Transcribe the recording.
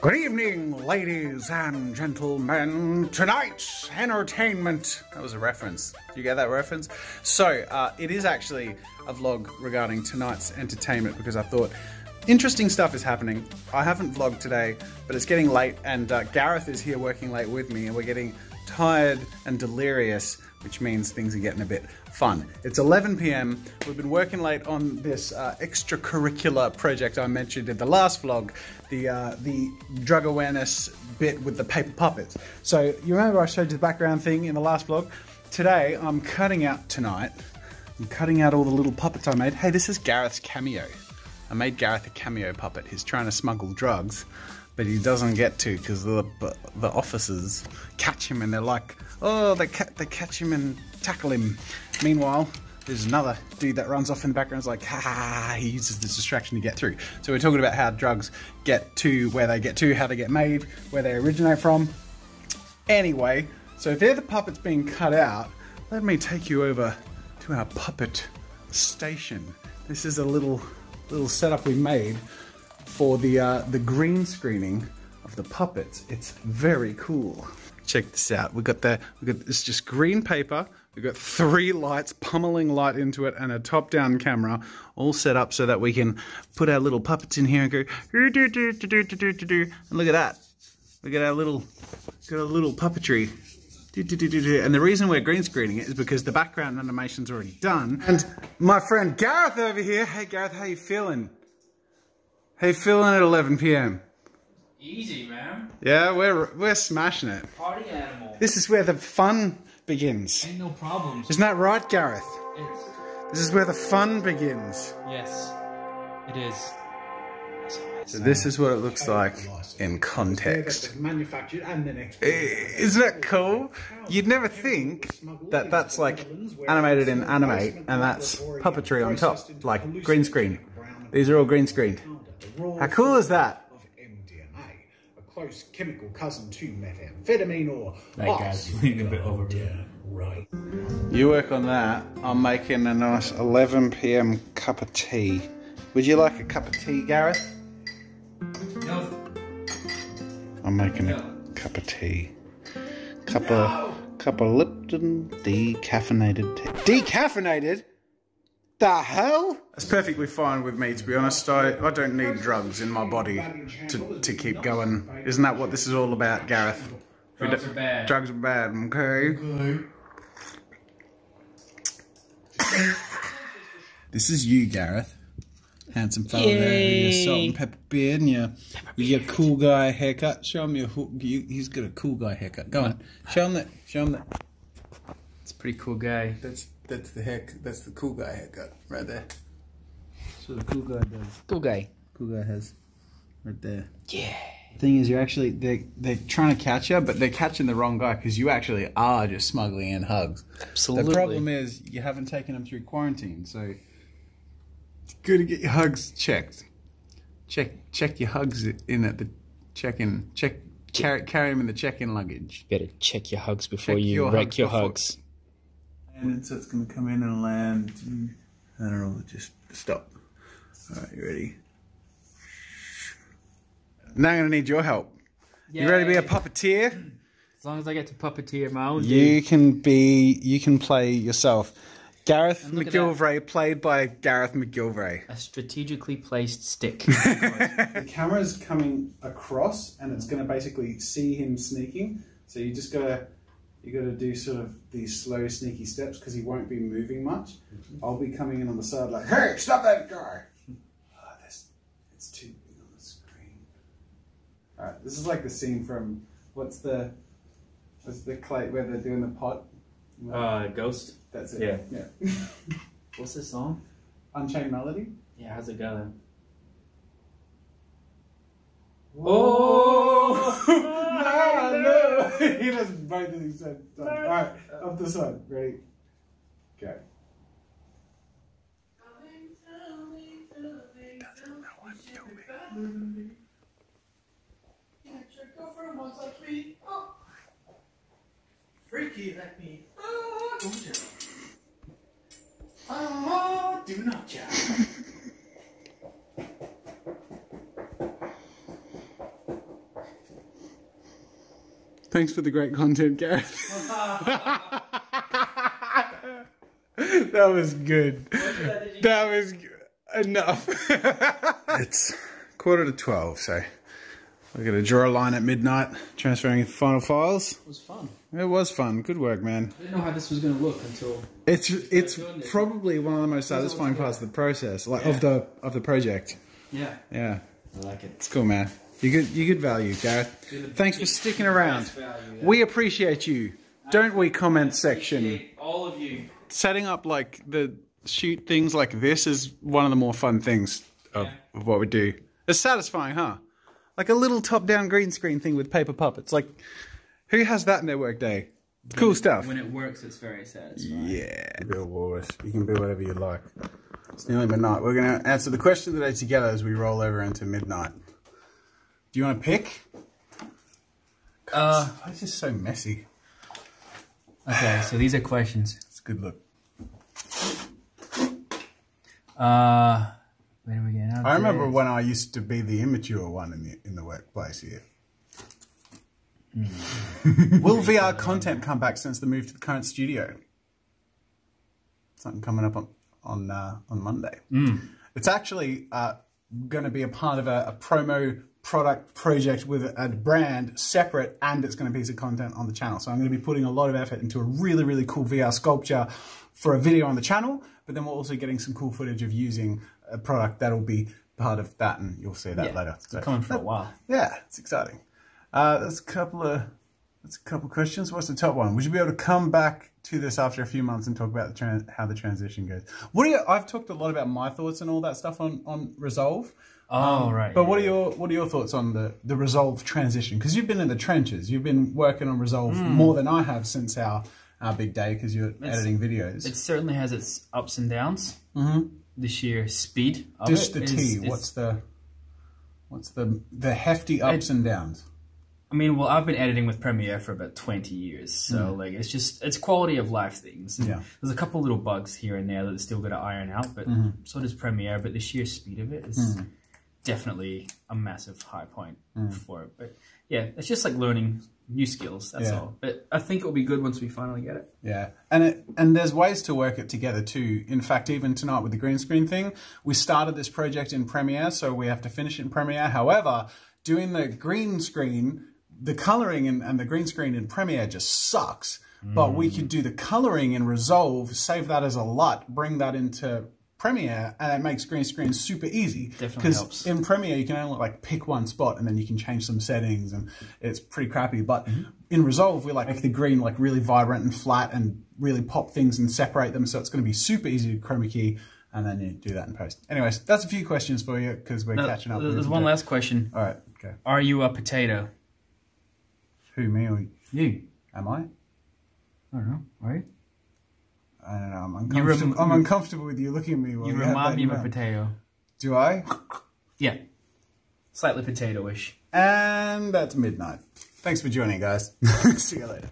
Good evening, ladies and gentlemen. Tonight's entertainment. That was a reference. Do you get that reference? So, uh, it is actually a vlog regarding tonight's entertainment because I thought interesting stuff is happening. I haven't vlogged today, but it's getting late, and uh, Gareth is here working late with me, and we're getting tired and delirious, which means things are getting a bit fun. It's 11 p.m. We've been working late on this uh, extracurricular project I mentioned in the last vlog, the uh, the drug awareness bit with the paper puppets. So you remember I showed you the background thing in the last vlog? Today I'm cutting out tonight. I'm cutting out all the little puppets I made. Hey, this is Gareth's cameo. I made Gareth a cameo puppet. He's trying to smuggle drugs, but he doesn't get to because the the officers catch him and they're like, oh, they ca they catch him and tackle him. Meanwhile, there's another dude that runs off in the background. It's like, ha, ha, ha, he uses this distraction to get through. So we're talking about how drugs get to where they get to, how they get made, where they originate from. Anyway, so they're the puppets being cut out. Let me take you over to our puppet station. This is a little little setup we made for the uh, the green screening of the puppets. It's very cool. Check this out. We got the we got this just green paper. We've got three lights, pummeling light into it, and a top-down camera, all set up so that we can put our little puppets in here and go. And look at that. We got our little got a little puppetry. And the reason we're green screening it is because the background animation's already done. And my friend Gareth over here. Hey Gareth, how you feeling? How you feeling at 11 p.m.? Easy, man. Yeah, we're we're smashing it. Party animal. This is where the fun begins. Ain't no problems. Isn't that right, Gareth? It's, This is where the fun begins. yes, it is. So this is what it looks like in context. Manufactured and then Isn't that cool? You'd never think that that's like animated in Animate and that's puppetry on top, like green screen. These are all green screened. How cool is that? Of MDMA, a close chemical cousin to methamphetamine or That guy's leaning a bit over me. right. You work on that. I'm making a nice 11 p.m. cup of tea. Would you like a cup of tea, Gareth? No, I'm making a cup of tea. Cup of cup of Lipton decaffeinated tea. Decaffeinated? The hell? That's perfectly fine with me, to be honest. I, I don't need drugs in my body to, to keep going. Isn't that what this is all about, Gareth? Drugs are bad. Drugs are bad, okay? this is you, Gareth. Handsome fella there with your salt and pepper beard and your, with your cool guy haircut. Show him your hook. You, he's got a cool guy haircut. Go on, show him that. Show him that. It's a pretty cool guy. That's that's the hair. That's the cool guy haircut right there. That's what a cool guy does. Cool guy. Cool guy has right there. Yeah. Thing is, you're actually they they're trying to catch you, but they're catching the wrong guy because you actually are just smuggling in hugs. Absolutely. The problem is you haven't taken them through quarantine, so it's good to get your hugs checked. Check check your hugs in at the check-in. Check carry carry them in the check-in luggage. Better check your hugs before Check you your wreck hugs your before- hugs. And so it's gonna come in and land. I don't know. Just stop. All right, you ready? Now I'm gonna need your help. You ready to be a puppeteer? As long as I get to puppeteer my own You can be. You can play yourself. Gareth look McGilvray, played by Gareth McGilvray. a strategically placed stick. the camera's coming across, and it's going to basically see him sneaking. So you just gotta. You got to do sort of these slow, sneaky steps because he won't be moving much. I'll be coming in on the side like, "Hey, stop that guy!" Oh, that's it's too big on the screen. All right, this is like the scene from what's the what's the clay where they're doing the pot. uh, Ghost. That's it. yeah. yeah. What's this song? Unchained Melody. Yeah, how's it go? Oh no, no! he does both at the same time. All right, up the sun. Ready? Go. Freaky like me. Oh, don't you? Oh, ah, do not you? Thanks for the great content, Gareth. that was good. That was g- enough. it's quarter to 12, so we're going to draw a line at midnight, transferring final files. It was fun. It was fun. Good work, man. I didn't know how this was going to look until. It's it's doing this. probably one of the most satisfying parts of the process, like of the of the project. Yeah. Yeah, I like it. it's cool, man. You good you good value, Gareth. Thanks for sticking around. We appreciate you, don't we? Comment section. All of you. Setting up like the shoot things like this is one of the more fun things of, Yeah. of what we do. It's satisfying, huh? Like a little top-down green screen thing with paper puppets. Like, who has that in their workday? Cool stuff. When it works, it's very satisfying. Yeah, Bill Walrus. You can be whatever you like. It's nearly midnight. We're going to answer the question today together as we roll over into midnight. Do you want to pick? Uh, It's just so messy. okay, so these are questions. It's a good look. Uh, where do we get out? I remember when I used to be the immature one in the in the workplace here. Will VR content come back since the move to the current studio? Something coming up on on uh, on Monday. It's actually uh, going to be a part of a, a promo product project with a, brand separate, and it's going to be a piece of content on the channel. So I'm going to be putting a lot of effort into a really really cool VR sculpture for a video on the channel. But then we're also getting some cool footage of using a product that'll be part of that, and you'll see that Yeah, later. It's coming for a while. Yeah, it's exciting. Uh, there's a couple of that's a couple of questions. What's the top one? Would you be able to come back to this after a few months and talk about the tran how the transition goes? What are you, I've talked a lot about my thoughts and all that stuff on on Resolve. Oh, right. But what are your what are your thoughts on the the Resolve transition? Because you've been in the trenches. You've been working on Resolve Hmm. more than I have since our our big day because you're editing videos. It certainly has its ups and downs. Mm-hmm. The sheer speed of Just it the is- T. What's the what's the the hefty ups and downs? I mean, well, I've been editing with Premiere for about 20 years, so like it's just it's quality of life things. Mm. Yeah. There's a couple little bugs here and there that are still got to iron out, but Mm-hmm. so does Premiere. But the sheer speed of it is Mm. Definitely a massive high point mm. for it. But yeah, it's just like learning new skills. That's Yeah. all. But I think it'll be good once we finally get it. Yeah, and it, and there's ways to work it together too. In fact, even tonight with the green screen thing, we started this project in Premiere, so we have to finish it in Premiere. However, doing the green screen, the coloring and, and the green screen in Premiere just sucks. But we could mm. do the coloring in Resolve, save that as a LUT, bring that into Premiere, and it makes green screen super easy. Definitely helps. in Premiere you can only like pick one spot and then you can change some settings and it's pretty crappy. But in Resolve we like make the green like really vibrant and flat and really pop things and separate them so it's going to be super easy to chroma key and then you do that in post. Anyways, that's a few questions for you because we're Uh, catching up. there's one last question. All right, okay. Are you a potato? Who me or You. am I? I don't know. Are you? I don't know. I'm You rem- uncomfortable. I'm uncomfortable with you looking at me. While You remind me of a potato. Do I? Yeah. Slightly potato-ish. And that's midnight. Thanks for joining, guys. See you later.